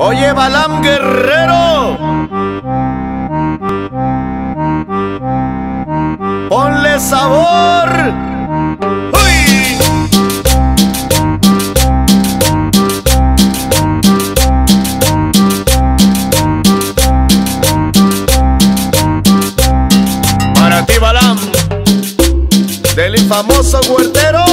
Oye, Balam Guerrero. Ponle sabor. ¡Uy! Para ti, Balam. Del infamoso huertero.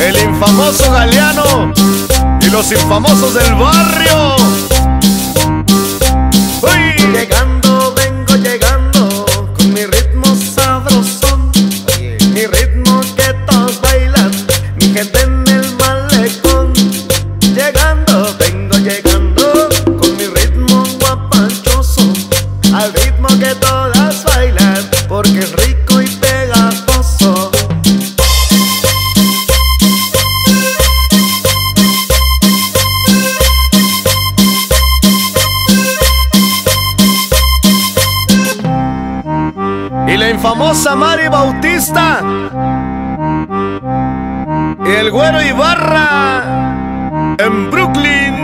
El infamoso Galeano y los infamosos del barrio. Infamosa Mari Bautista el güero Ibarra en Brooklyn.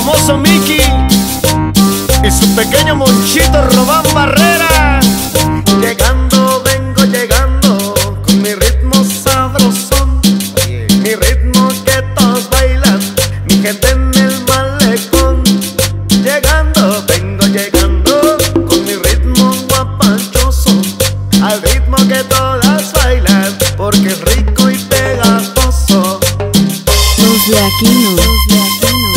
El infamoso Mickey y su pequeño monchito Robán Barrera. Llegando, vengo llegando con mi ritmo sabrosón. Mi ritmo que todos bailan, mi gente en el malecón. Llegando, vengo llegando con mi ritmo guapanchoso. Al ritmo que todas bailan, porque es rico y pegajoso. Los de aquí no. Los de aquí no.